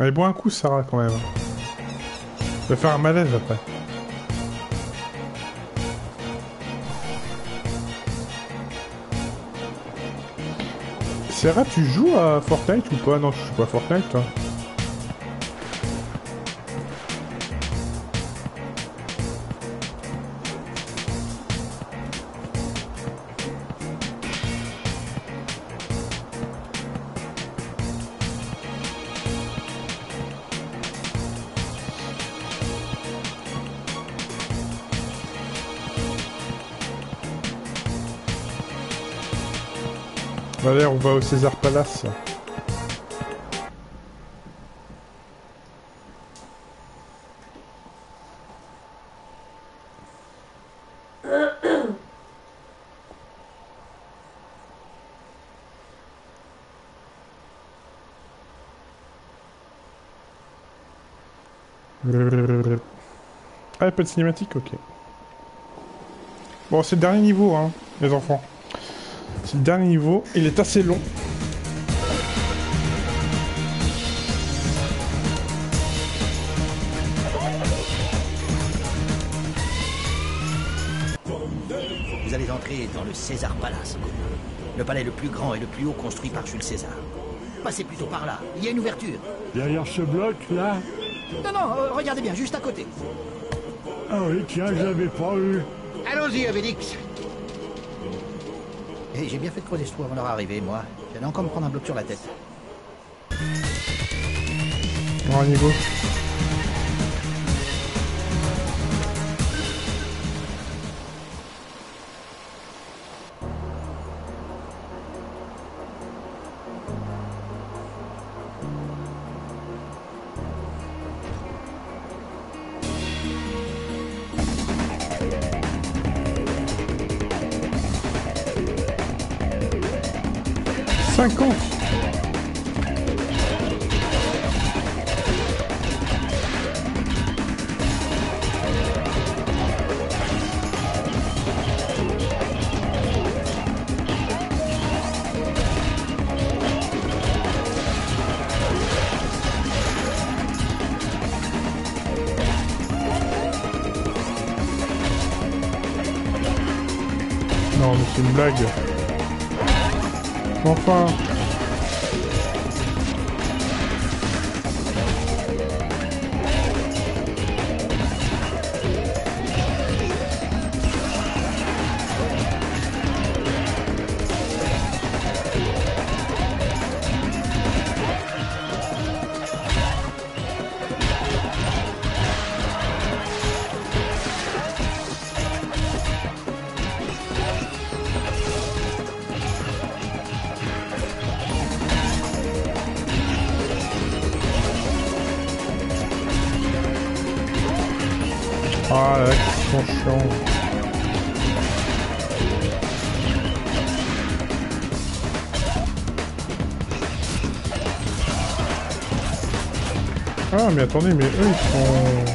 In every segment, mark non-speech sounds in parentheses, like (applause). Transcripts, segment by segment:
Allez, bois un coup, Sarah, quand même. Je vais faire un malaise après. Sarah, tu joues à Fortnite ou pas? Non, tu joues pas à Fortnite, toi Allez, César Palace. Ah, pas de cinématique, ok. Bon, c'est le dernier niveau, hein, les enfants. C'est le dernier niveau. Il est assez long. Vous allez entrer dans le César Palace, Le palais le plus grand et le plus haut construit par Jules César. Passez plutôt par là. Il y a une ouverture. Derrière ce bloc, là Non, non, euh, regardez bien, juste à côté. Ah oui, tiens, je l'avais pas eu. Allons-y, Obélix. Et j'ai bien fait de creuser ce trou avant leur arrivée, moi. J'allais encore me prendre un bloc sur la tête. Grand niveau. C'est une blague. Enfin mais attendez, mais eux ils sont...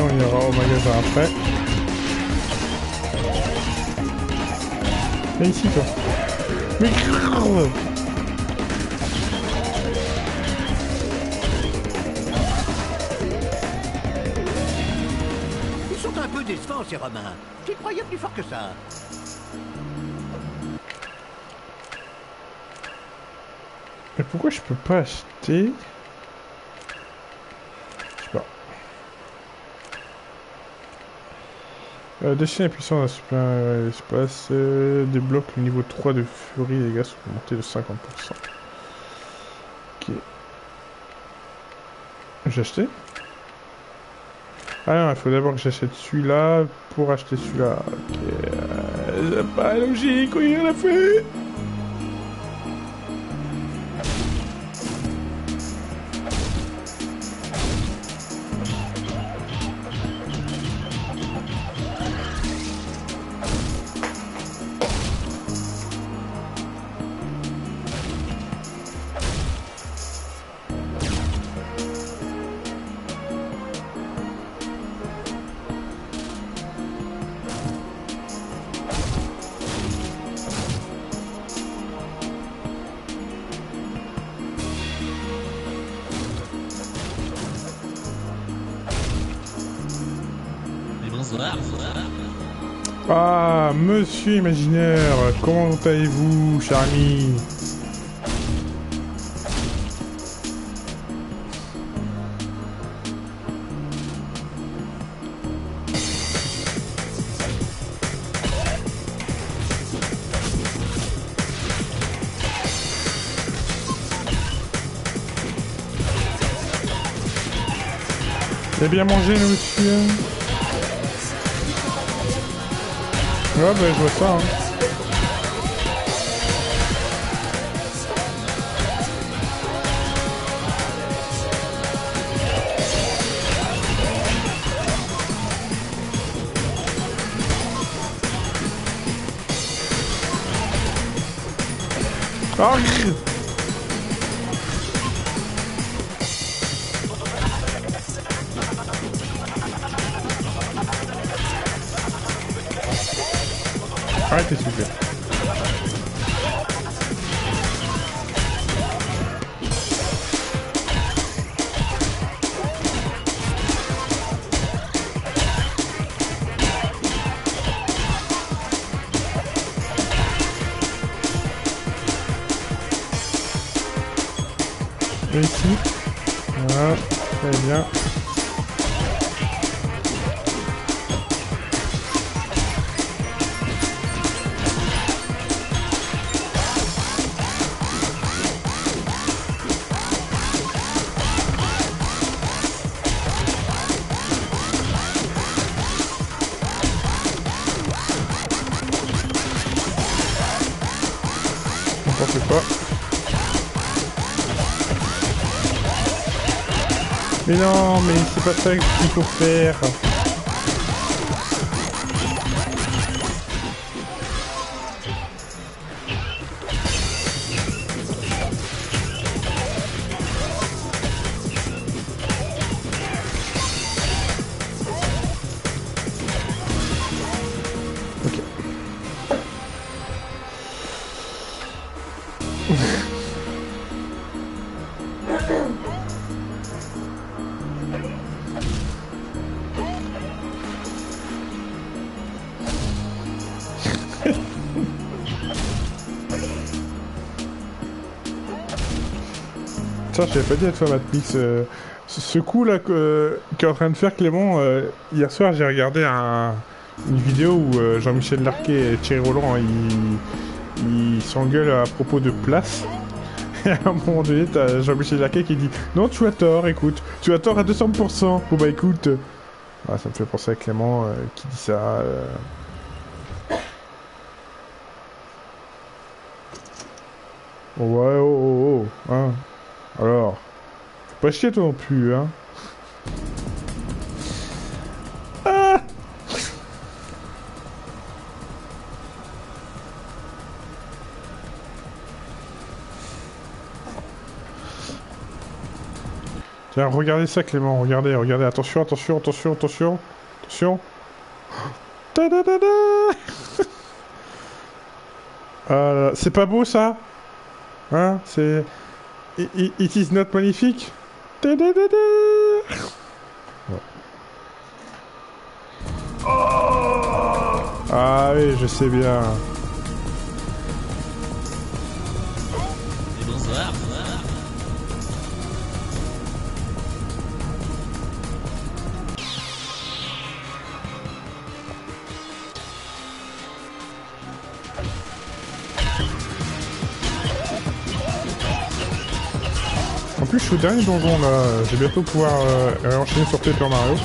on ira au magasin après. Viens ici toi. Mais Ils sont un peu décevants, ces Romains. Tu croyais plus fort que ça. Mais pourquoi je peux pas acheter Je sais pas. Euh, la puissance d'un super espace débloque le niveau 3 de furie et les dégâts sont augmentés de 50%. Ok. J'ai acheté Ah non, il faut d'abord que j'achète celui-là pour acheter celui-là. Ok. Euh, pas logique, oui, on a fait Monsieur imaginaire, comment allez-vous, cher ami a bien mangé, monsieur Ouais, bah, je vois ça. Ah, Arrêtez s'il vous plaît. Ici. Voilà, très bien. Mais c'est pas ça qu'il faut faire. Tiens, je pas dit à toi, Matmix. euh, ce coup là que- qu'est en train de faire Clément, euh, hier soir j'ai regardé un- une vidéo où euh, Jean-Michel Larquet et Thierry Roland ils, s'engueulent à propos de place. (laughs) Et à un moment donné, t'as Jean-Michel Larquet qui dit Non, tu as tort, écoute, tu as tort à 200%. Bon bah écoute. Ah, ça me fait penser à Clément euh, qui dit ça. euh. Ouais, oh, oh, oh, hein. Alors, faut pas chier toi non plus, hein. Ah Tiens, regardez ça Clément, regardez, regardez, attention, attention, attention, attention, attention. Ta-da-da-da (laughs) Ah c'est pas beau ça? Hein C'est... It, it- is not magnifique. Ah oui, je sais bien. Suis au dernier donjon là. Je vais bientôt pouvoir euh, enchaîner sur Paper Mario.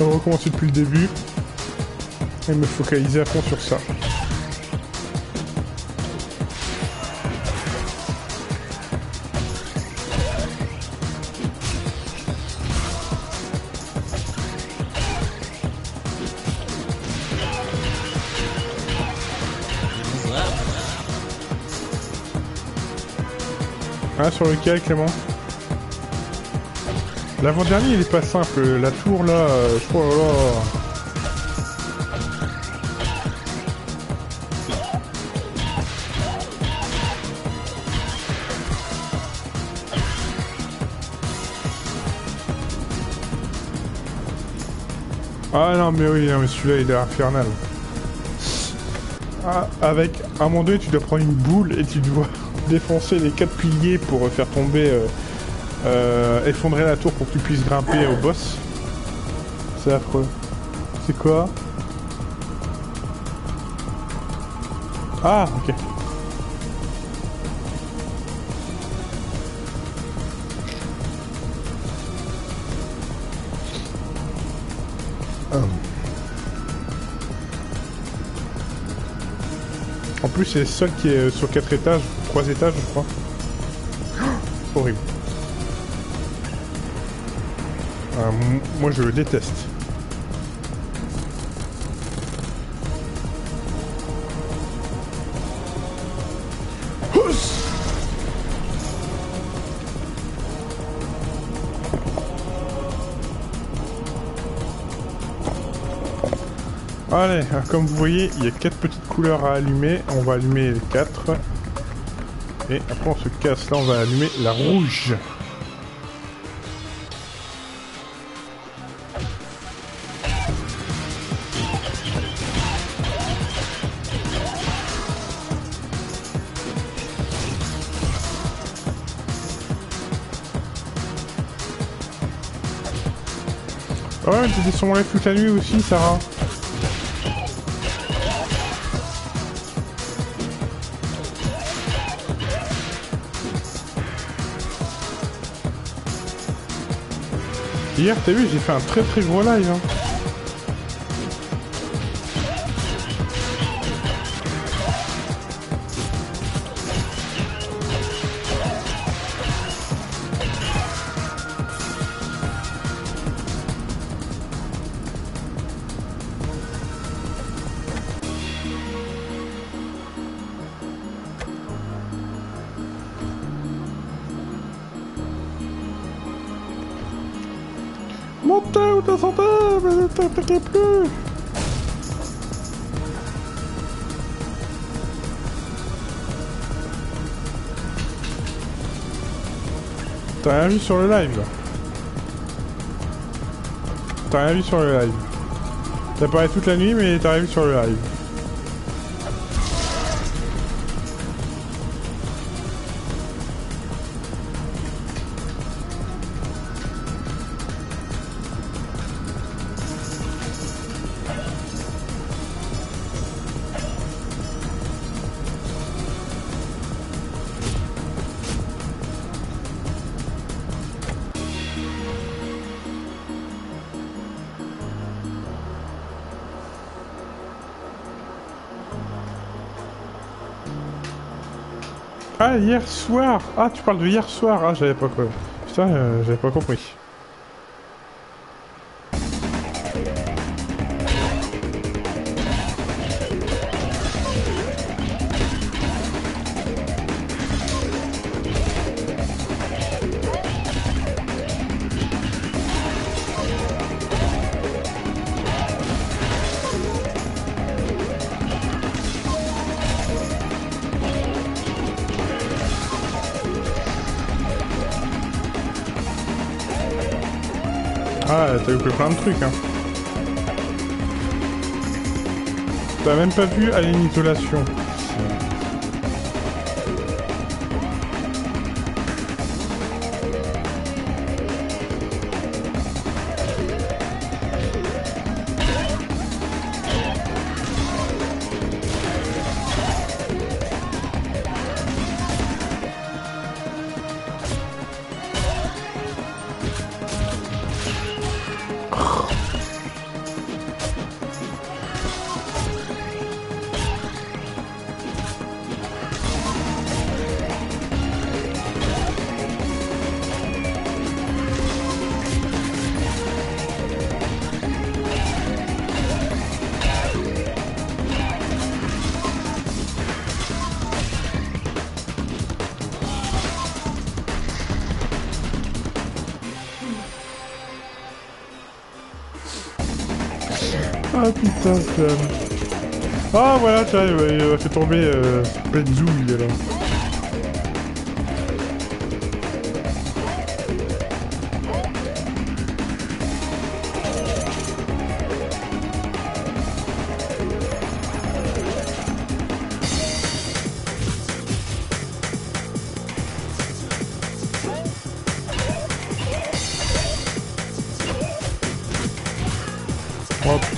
On va recommencer depuis le début. Et me focaliser à fond sur ça. Ah, sur lequel, Clément L'avant-dernier, il est pas simple. La tour, là, euh, je crois, oh. Ah non, mais oui, mais celui-là, il est infernal. Ah, avec, un moment donné, tu dois prendre une boule et tu dois défoncer les quatre piliers pour faire tomber, euh, euh, effondrer la tour pour que tu puisses grimper au boss. C'est affreux. C'est quoi? Ah, ok. Plus, c'est le seul qui est sur 4 étages, 3 étages, je crois. horrible. Ah, moi, je le déteste. Allez, comme vous voyez, il y a quatre petites couleurs à allumer. On va allumer les quatre. Et après on se casse. Là, on va allumer la rouge. Oh, ouais, t'étais sur mon live toute la nuit aussi, Sarah. Hier, t'as vu, j'ai fait un très très gros live. Hein. T'as rien vu sur le live T'as rien vu sur le live. T'as parlé toute la nuit mais t'as rien vu sur le live hier soir Ah, tu parles de hier soir Ah, j'avais pas. Putain, euh, j'avais pas compris. Ah, t'as eu plein de trucs, hein. T'as même pas vu aller une isolation. Ah putain, ça... Ah voilà, tiens, il m'a fait tomber euh, pleine zouille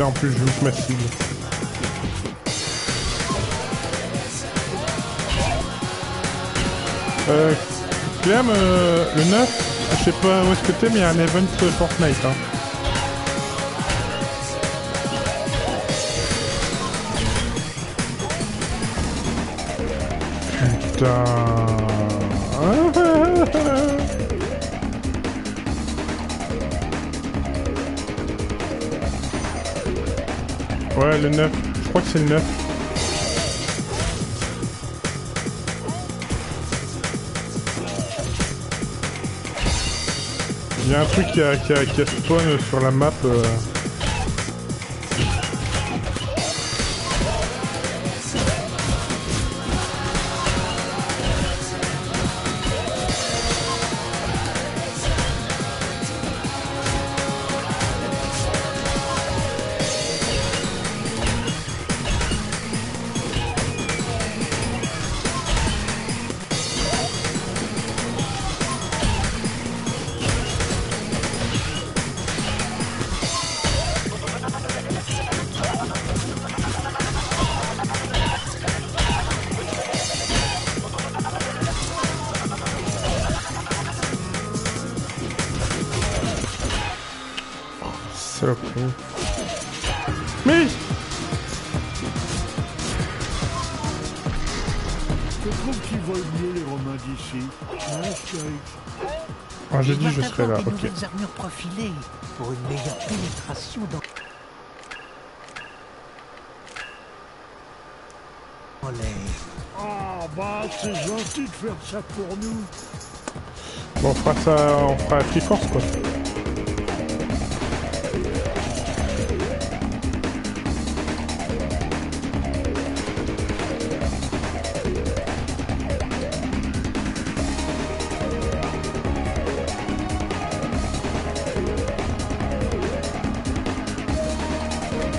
en plus je loupe ma cible. Euh, Clem, euh, le 9, je sais pas où est-ce que t'es, mais il y a un event Fortnite. Hein. Putain. Ouais, le 9. Je crois que c'est le 9. Il y a un truc qui a, qui a, spawn sur la map. euh. Dit je serais là, ok. nouvelles armures profilées pour une meilleure pénétration dans... dans les... Bah c'est gentil de faire ça pour nous. Bon, on fera ça, on fera la Triforce quoi.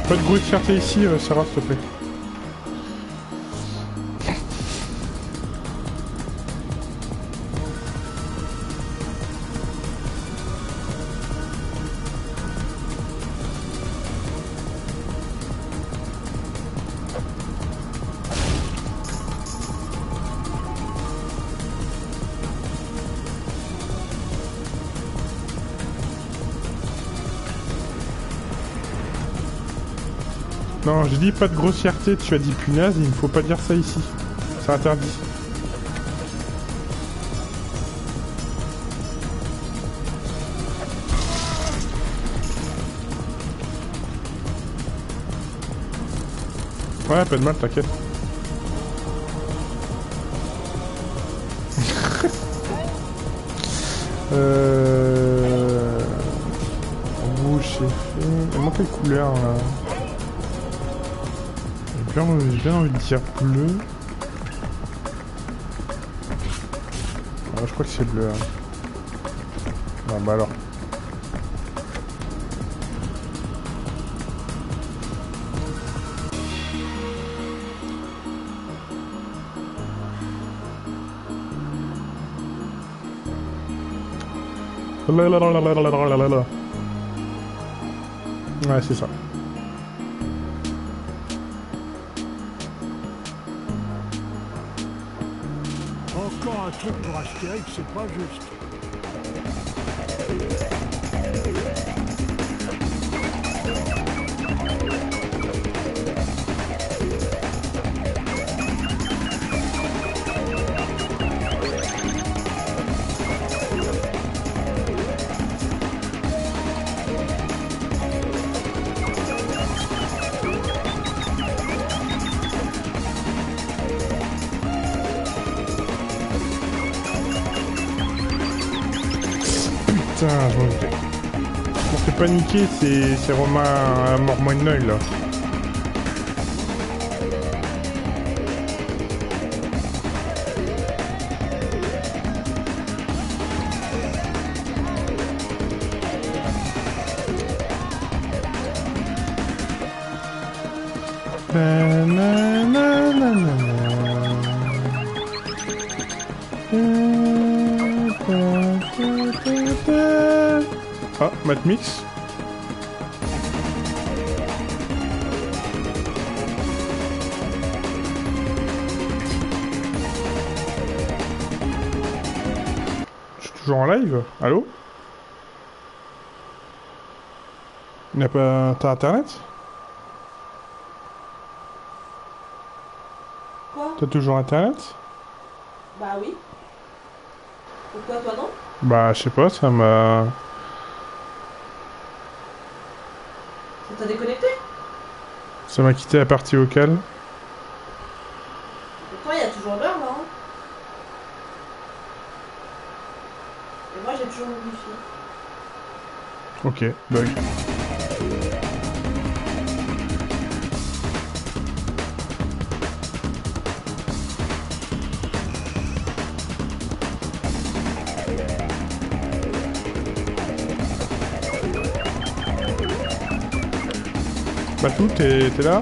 Pas de bruit de fierté ici, euh, Sarah, s'il te plaît. Dit pas de grossièreté, tu as dit punaise, il ne faut pas dire ça ici. C'est interdit. Ouais, pas de mal, t'inquiète. Bleu. Je crois que c'est bleu. Hein. Ah bah alors. Ouais, c'est ça. Truc pour Astérix, c'est pas juste. C'est, Romain à Mormoinoil là. Ah, Matmix toujours en live? Allô? Il n'a pas... T'as internet? Quoi? T'as toujours internet? Bah oui. Pourquoi toi non? Bah, je sais pas, ça m'a... Ça t'a déconnecté? Ça m'a quitté la partie vocale. Pourtant il y a toujours l'heure là. Hein. Et moi j'ai toujours mon wifi. Ok, bug. Batou, t'es t'es là?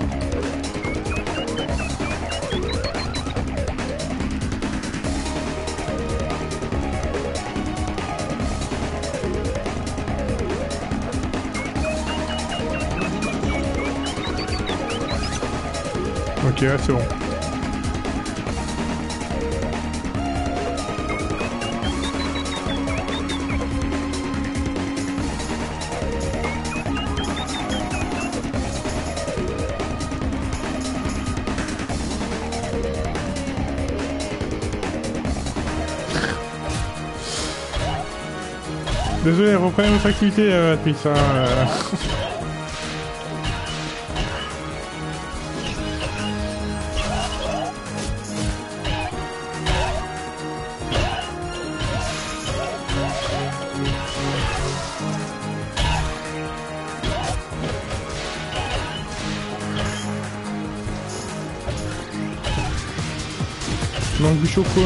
Ok. Désolé, reprenez votre activité, Matrice, hein, euh. (laughs)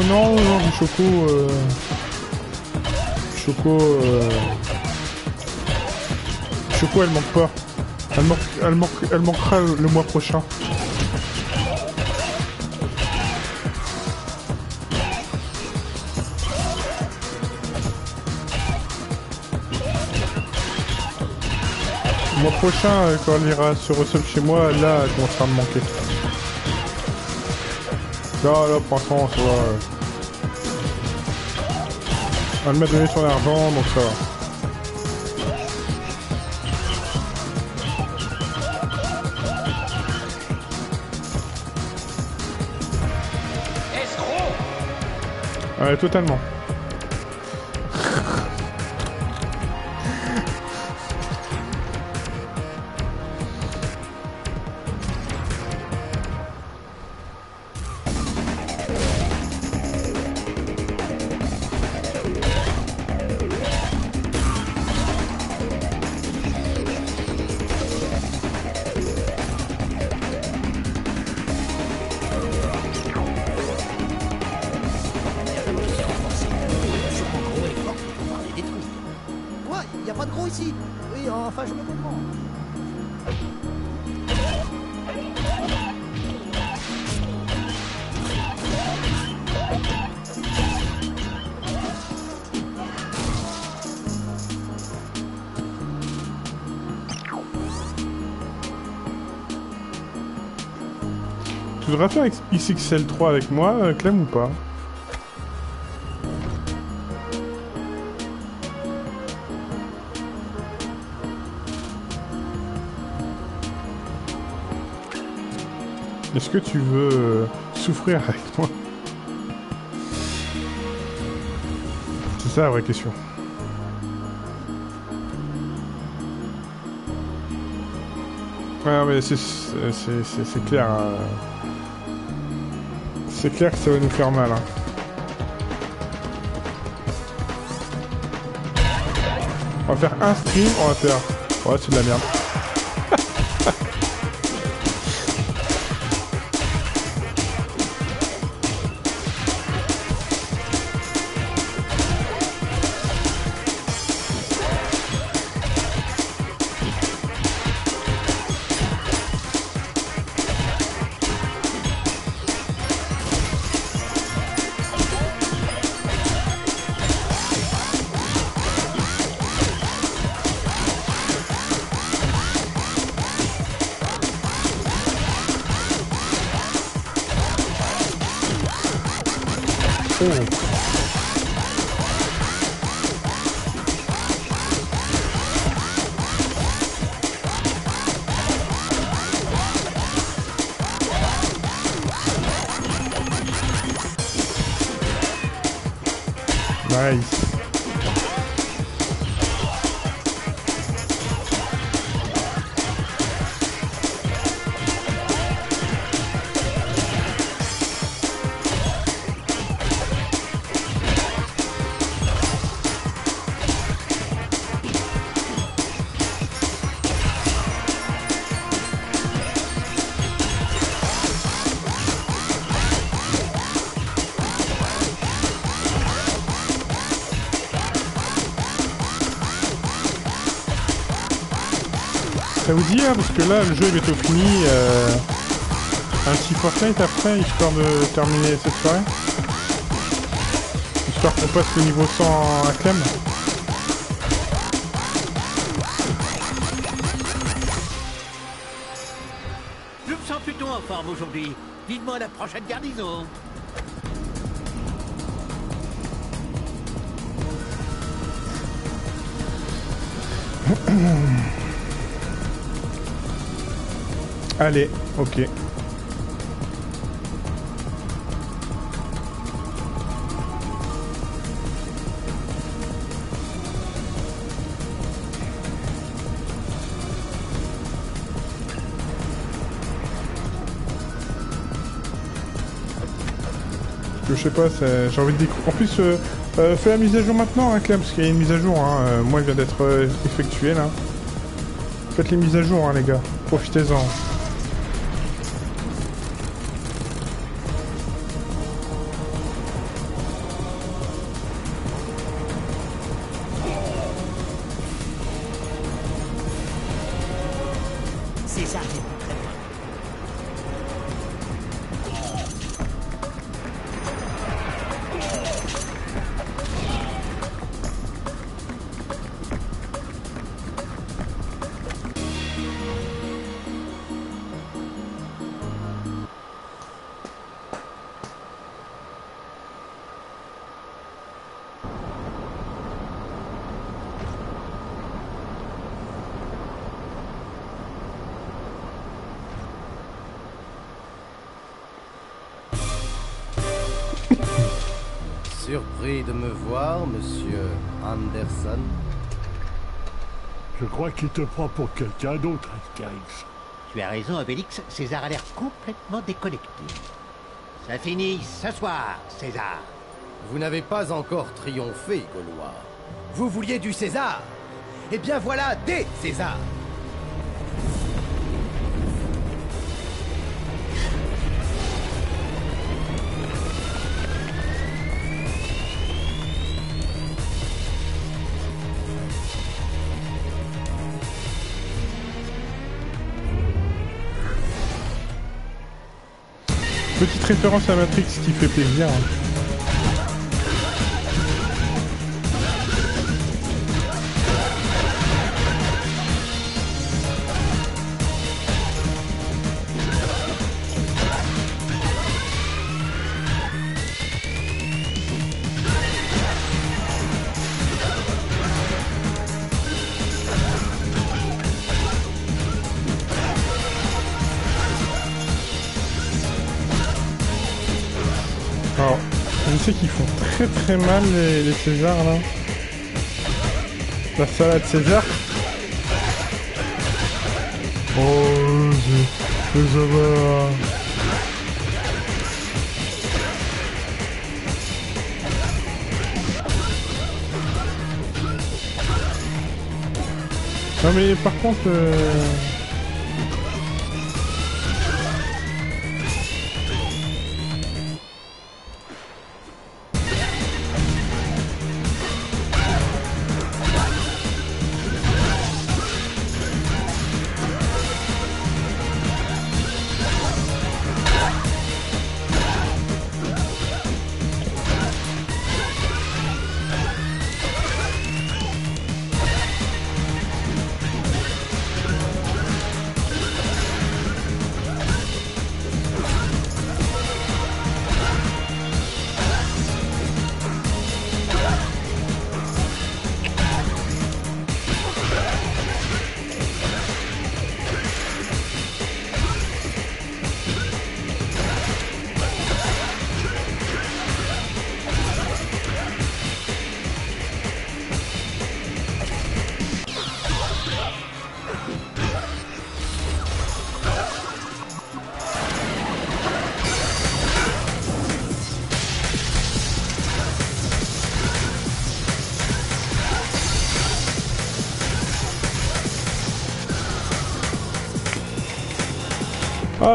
non, non, choco, euh... Choco, euh... Choco, elle manque pas. Elle, manque, elle, elle manquera le mois prochain. Le mois prochain, euh, quand elle ira se resub chez moi, là, elle commencera à me manquer. Là, là, pour l'instant, ça va. euh. Elle m'a donné son argent, donc ça va. Ouais, totalement. Voudrais faire XXL3 avec moi, euh, Clem, ou pas Est-ce que tu veux euh, souffrir avec moi? C'est ça la vraie question. Ouais, mais c'est clair. hein. C'est clair que ça va nous faire mal. hein. On va faire un stream, on va faire... Ouais, c'est de la merde. Oh. Parce que là, le jeu est bientôt fini. Euh, un petit Fortnite après, histoire de terminer cette soirée. Histoire qu'on passe le niveau 100 à Clem. Je me sens plutôt en forme aujourd'hui? Vivement la prochaine garnison. (clears throat) Allez, ok. Je sais pas, j'ai envie de découvrir. En plus, euh, euh, fais la mise à jour maintenant, hein, Clem, parce qu'il y a une mise à jour. Hein. Euh, moi, elle vient d'être euh, effectuée là. Faites les mises à jour, hein, les gars. Profitez-en. Surpris de me voir, monsieur Anderson Je crois qu'il te prend pour quelqu'un d'autre, Astérix. Tu as raison, Obélix. César a l'air complètement déconnecté. Ça finit ce soir, César. Vous n'avez pas encore triomphé, Gaulois. Vous vouliez du César Eh bien voilà des Césars référence à Matrix qui fait plaisir. hein. Très mal les, Césars là. La salade César. Oh, c'est ça va. Non mais par contre... euh,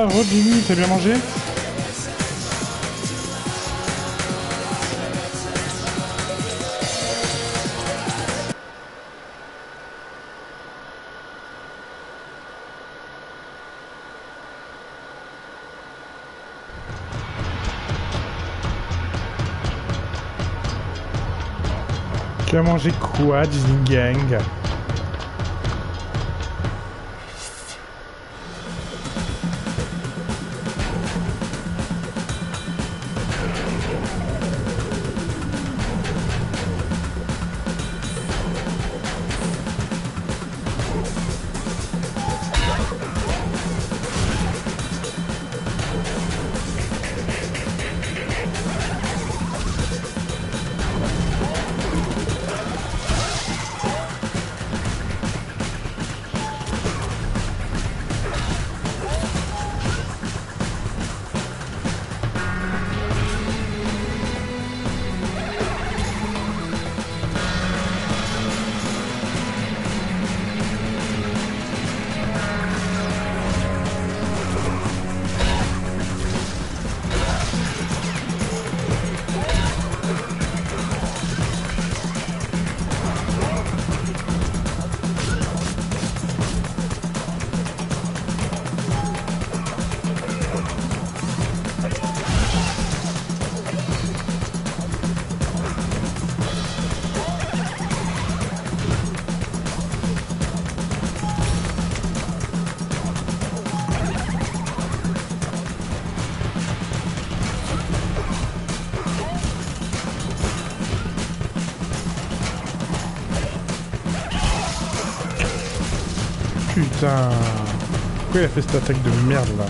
Rod Jimmy, t'as bien mangé Tu as mangé quoi, Disney Gang? Putain Pourquoi il a fait cette attaque de merde là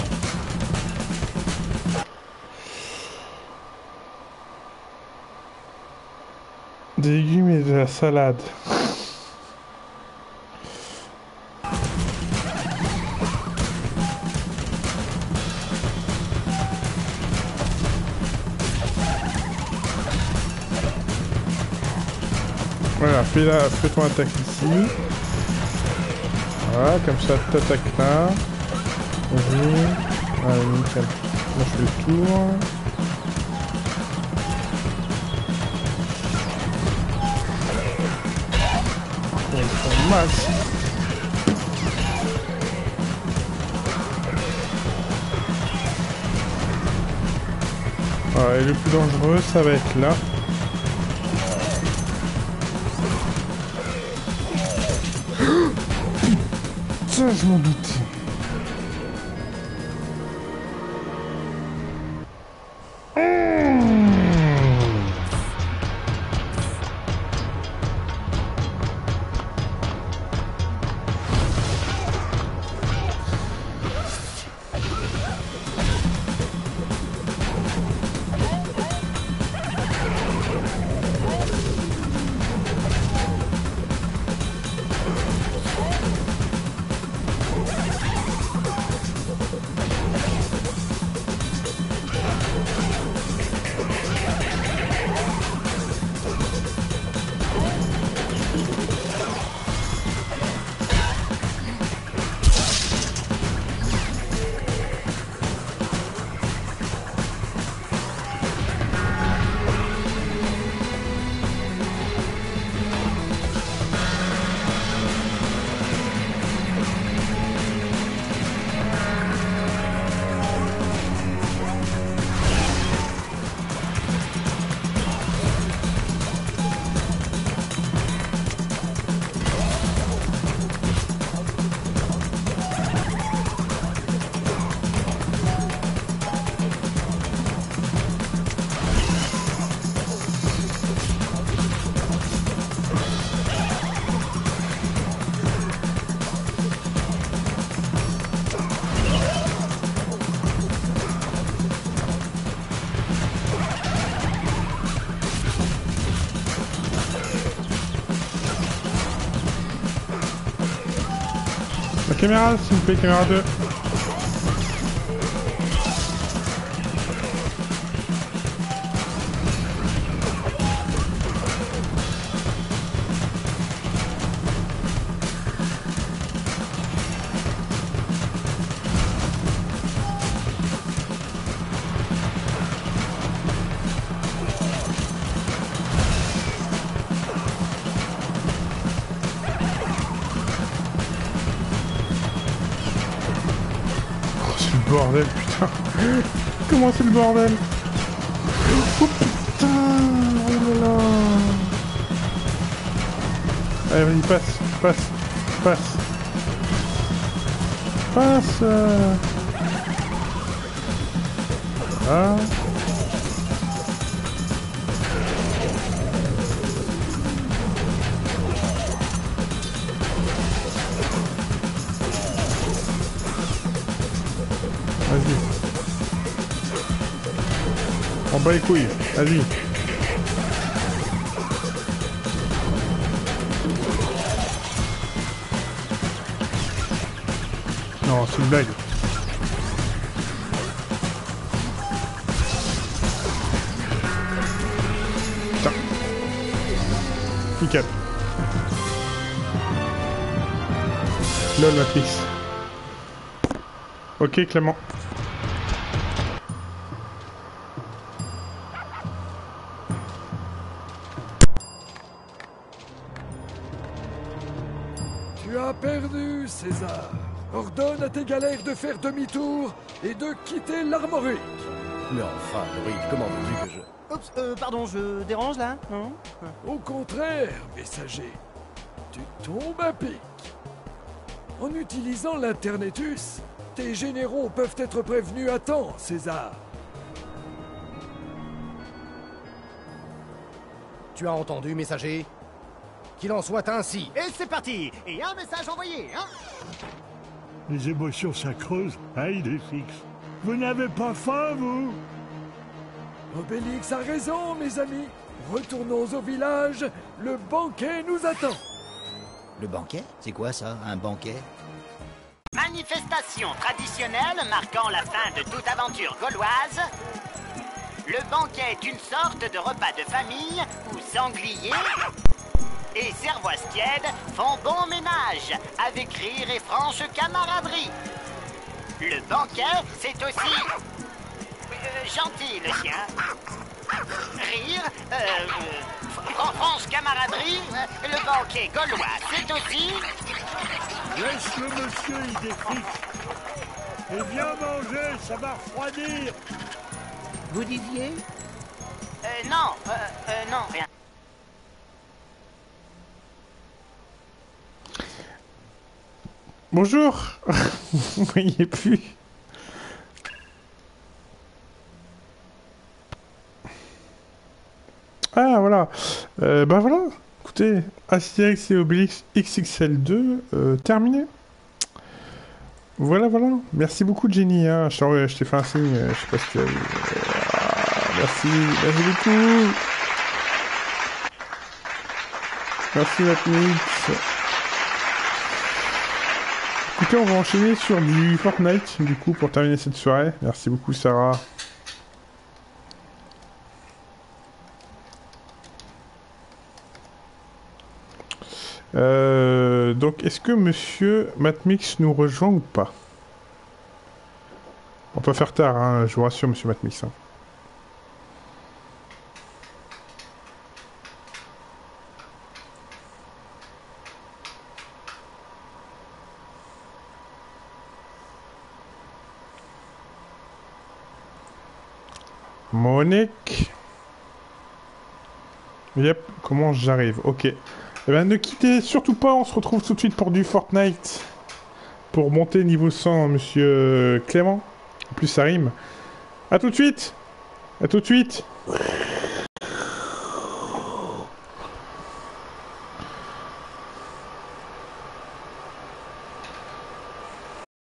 Des légumes et de la salade. Voilà, fais, la, fais ton attaque ici. Voilà, comme ça, t'attaques là. Vas-y. Allez, nickel. Moi, je le tour. Max. Voilà, et le plus dangereux, ça va être là. La caméra, s'il vous plaît, caméra C'est le bordel Oh putain Oh là là Allez, vas-y, passe, passe, passe. Passe. Ah. Bat les couilles. Vas-y. Non, c'est une blague. Putain. Nickel. Lol, Matrix. Ok, Clément. Tes galères de faire demi-tour et de quitter l'armorique. Mais enfin, Loïc, comment veux-tu que je... Oups, euh, pardon, je dérange là? Non? Au contraire, messager, tu tombes à pic. En utilisant l'Internetus, tes généraux peuvent être prévenus à temps, César. Tu as entendu, messager? Qu'il en soit ainsi. Et c'est parti Et un message envoyé, hein? Les émotions, ça creuse, hein, il est fixe. Vous n'avez pas faim, vous? Obélix a raison, mes amis. Retournons au village, le banquet nous attend. Le banquet? C'est quoi ça, un banquet? Manifestation traditionnelle marquant la fin de toute aventure gauloise. Le banquet est une sorte de repas de famille où sangliers et cervoise tiède font bon ménage avec rire et franche camaraderie. Le banquet, c'est aussi euh, gentil le chien. Rire, euh, euh, fr- franche camaraderie, euh, le banquet gaulois, c'est aussi Laisse le monsieur, il fixe. Et viens manger, ça va refroidir. Vous disiez? Euh, non, euh, euh, non, rien. Bonjour (laughs) Vous voyez plus Ah voilà euh, Bah voilà Écoutez, Astérix et Obélix XXL2 euh, terminé. Voilà, voilà. Merci beaucoup, Jenny. Hein. Je je t'ai fait un signe, euh, je sais pas si tu vu. Ah, merci, merci beaucoup. Merci, Matmix. Écoutez, on va enchaîner sur du Fortnite, du coup, pour terminer cette soirée. Merci beaucoup, Sarah. Euh, donc, est-ce que Monsieur Matmix nous rejoint ou pas? On peut faire tard, hein, je vous rassure, Monsieur Matmix. hein. Yep, comment j'arrive Ok. Eh ben, ne quittez surtout pas, on se retrouve tout de suite pour du Fortnite. Pour monter niveau 100, monsieur Clément. En plus, ça rime. A tout de suite A tout de suite